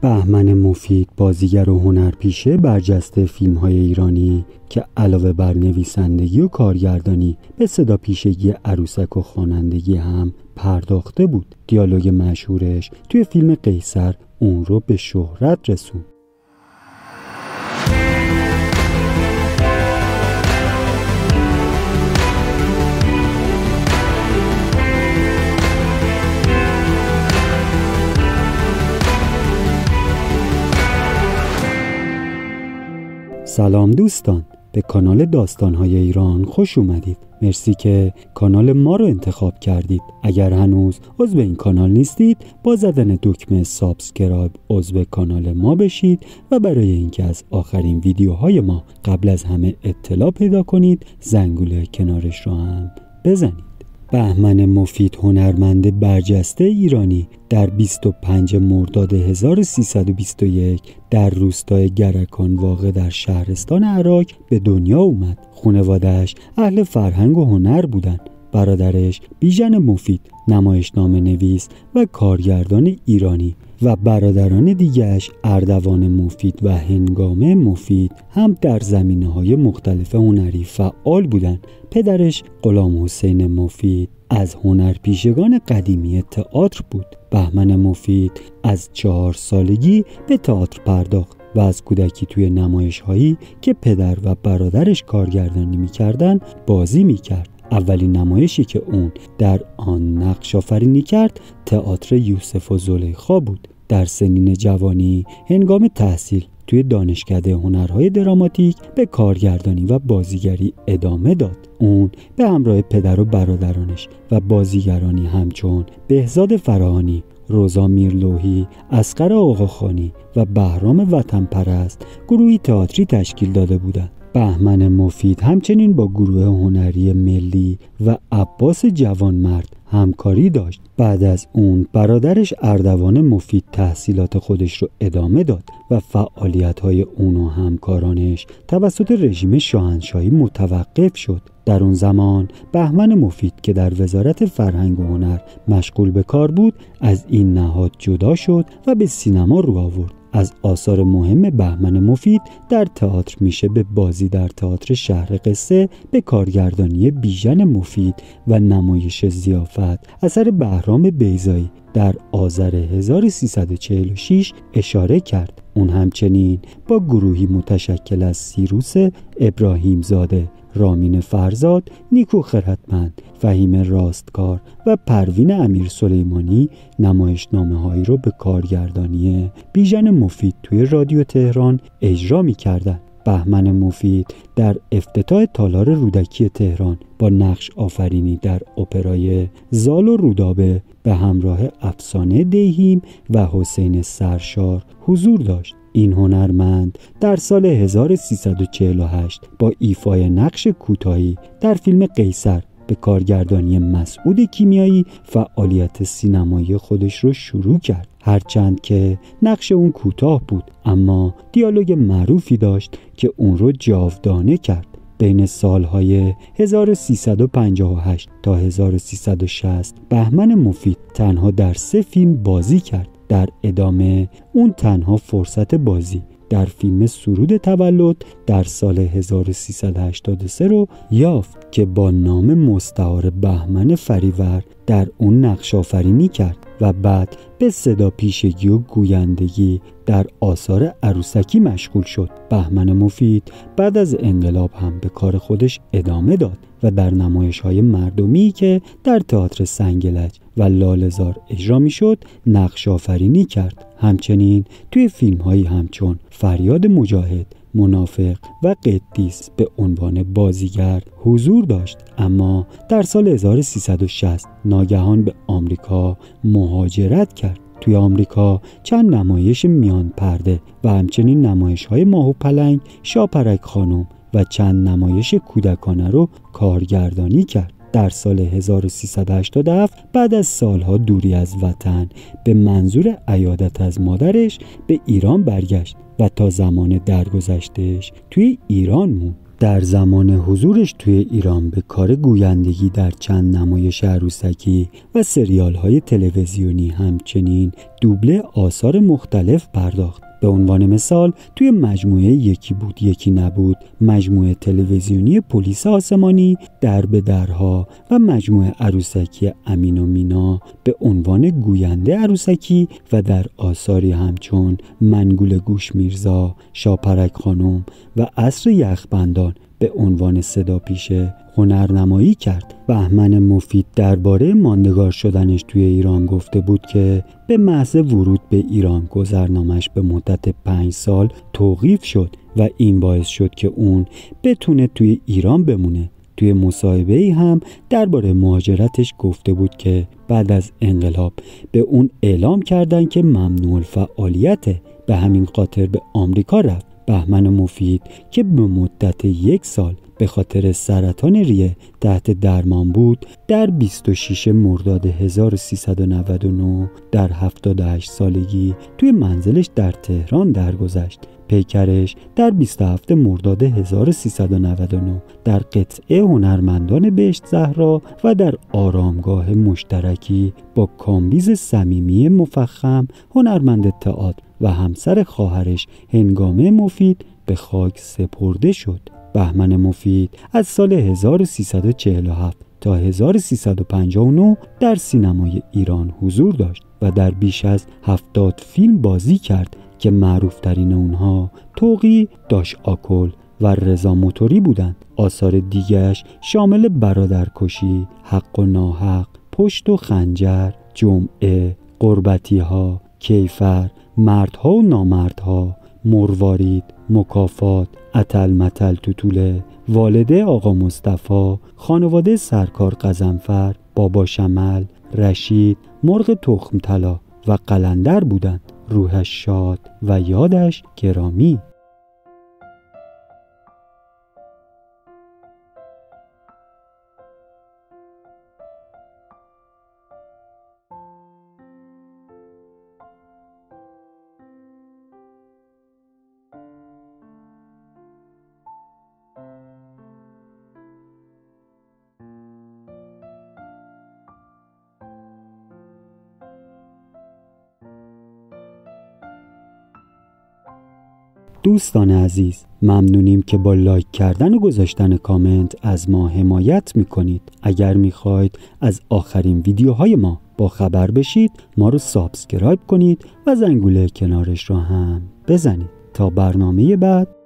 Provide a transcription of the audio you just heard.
بهمن مفید بازیگر و هنرپیشه برجسته فیلم های ایرانی که علاوه بر نویسندگی و کارگردانی به صدا پیشگی عروسک و خوانندگی هم پرداخته بود. دیالوگ مشهورش توی فیلم قیصر اون رو به شهرت رسون سلام دوستان. به کانال داستانهای ایران خوش اومدید. مرسی که کانال ما رو انتخاب کردید. اگر هنوز عضو این کانال نیستید با زدن دکمه subscribe عضو کانال ما بشید و برای اینکه از آخرین ویدیوهای ما قبل از همه اطلاع پیدا کنید زنگوله کنارش رو هم بزنید. بهمن مفید هنرمند برجسته ایرانی در 25 مرداد 1321 در روستای گرکان واقع در شهرستان عراق به دنیا اومد. خونوادش اهل فرهنگ و هنر بودند. برادرش بیژن مفید نمایشنامه نویس و کارگردان ایرانی و برادران دیگرش اردوان مفید و هنگامه مفید هم در زمینه های مختلف هنری فعال بودند. پدرش غلام حسین مفید از هنرپیشگان قدیمی تئاتر بود بهمن مفید از چهار سالگی به تئاتر پرداخت و از کودکی توی نمایش هایی که پدر و برادرش کارگردانی می‌کردن بازی می‌کرد اولین نمایشی که اون در آن نقش آفرینی کرد تئاتر یوسف و زلیخا بود در سنین جوانی هنگام تحصیل توی دانشکده هنرهای دراماتیک به کارگردانی و بازیگری ادامه داد اون به همراه پدر و برادرانش و بازیگرانی همچون بهزاد فراهانی روزا میرلوهی، اسقر آقاخانی و بهرام وطن پرست گروهی تئاتری تشکیل داده بودند. بهمن مفید همچنین با گروه هنری ملی و عباس جوانمرد همکاری داشت. بعد از اون برادرش اردوان مفید تحصیلات خودش رو ادامه داد و فعالیت های اون و همکارانش توسط رژیم شاهنشاهی متوقف شد. در اون زمان بهمن مفید که در وزارت فرهنگ و هنر مشغول به کار بود از این نهاد جدا شد و به سینما رو آورد. از آثار مهم بهمن مفید در تئاتر میشه به بازی در تئاتر شهر قصه به کارگردانی بیژن مفید و نمایش زیافت اثر بهرام بیزایی در آذر 1346 اشاره کرد. اون همچنین با گروهی متشکل از سیروس ابراهیم زاده رامین فرزاد، نیکو خردمند، فهیم راستکار و پروین امیر سلیمانی نمایشنامه هایی رو به کارگردانی بیژن مفید توی رادیو تهران اجرا می کردن. بهمن مفید در افتتاح تالار رودکی تهران با نقش آفرینی در اپرای زال و رودابه به همراه افسانه دهیم و حسین سرشار حضور داشت این هنرمند در سال 1348 با ایفای نقش کوتاهی در فیلم قیصر به کارگردانی مسعود کیمیایی فعالیت سینمایی خودش رو شروع کرد. هرچند که نقش اون کوتاه بود اما دیالوگ معروفی داشت که اون رو جاودانه کرد. بین سالهای 1358 تا 1360 بهمن مفید تنها در سه فیلم بازی کرد. در ادامه اون تنها فرصت بازی در فیلم سرود تولد در سال 1383 رو یافت که با نام مستعار بهمن فریور در اون نقش آفرینی کرد. و بعد به صدا پیشگی و گویندگی در آثار عروسکی مشغول شد. بهمن مفید بعد از انقلاب هم به کار خودش ادامه داد و در نمایش های مردمی که در تئاتر سنگلج و لالزار اجرا می شد نقش آفرینی کرد. همچنین توی فیلم هایی همچون فریاد مجاهد منافق و قدیس به عنوان بازیگر حضور داشت. اما در سال 1360 ناگهان به آمریکا مهاجرت کرد. توی آمریکا چند نمایش میان پرده و همچنین نمایش های ماه و پلنگ شاپرک خانم و چند نمایش کودکانه رو کارگردانی کرد. در سال 1387 بعد از سالها دوری از وطن به منظور عیادت از مادرش به ایران برگشت. و تا زمان درگذشتش توی ایران موند. در زمان حضورش توی ایران به کار گویندگی در چند نمایش عروسکی و سریال های تلویزیونی همچنین دوبله آثار مختلف پرداخت. به عنوان مثال توی مجموعه یکی بود یکی نبود مجموعه تلویزیونی پلیس آسمانی در به درها و مجموعه عروسکی امین و مینا به عنوان گوینده عروسکی و در آثاری همچون منگول گوش میرزا شاپرک خانم و عصر یخبندان به عنوان صدا پیشه هنرنمایی کرد. بهمن مفید درباره ماندگار شدنش توی ایران گفته بود که به محض ورود به ایران گذرنامش به مدت پنج سال توقیف شد و این باعث شد که اون بتونه توی ایران بمونه. توی مصاحبه ای هم درباره مهاجرتش گفته بود که بعد از انقلاب به اون اعلام کردن که ممنوع فعالیته به همین خاطر به آمریکا رفت. بهمن مفید که به مدت یک سال به خاطر سرطان ریه تحت درمان بود در 26 مرداد 1399 در 78 سالگی توی منزلش در تهران درگذشت. پیکرش در 27 مرداد 1399 در قطعه هنرمندان بهشت زهرا و در آرامگاه مشترکی با کامبیز صمیمی مفخم هنرمند تئاتر و همسر خواهرش هنگامه مفید به خاک سپرده شد. بهمن مفید از سال 1347 تا 1359 در سینمای ایران حضور داشت و در بیش از هفتاد فیلم بازی کرد که معروفترین اونها توقی داش آکل و رضا موتوری بودند. آثار دیگرش شامل برادرکشی حق و ناحق پشت و خنجر جمعه قربتی ها کیفر مردها و نامردها مروارید مکافات اتل متل توتوله والده آقا مصطفی خانواده سرکار قزنفر بابا شمل رشید مرغ تخم طلا و قلندر بودند. روحش شاد و یادش گرامی. دوستان عزیز ممنونیم که با لایک کردن و گذاشتن کامنت از ما حمایت می‌کنید. اگر می‌خواید از آخرین ویدیوهای ما با خبر بشید ما رو subscribe کنید و زنگوله کنارش را هم بزنید. تا برنامه بعد.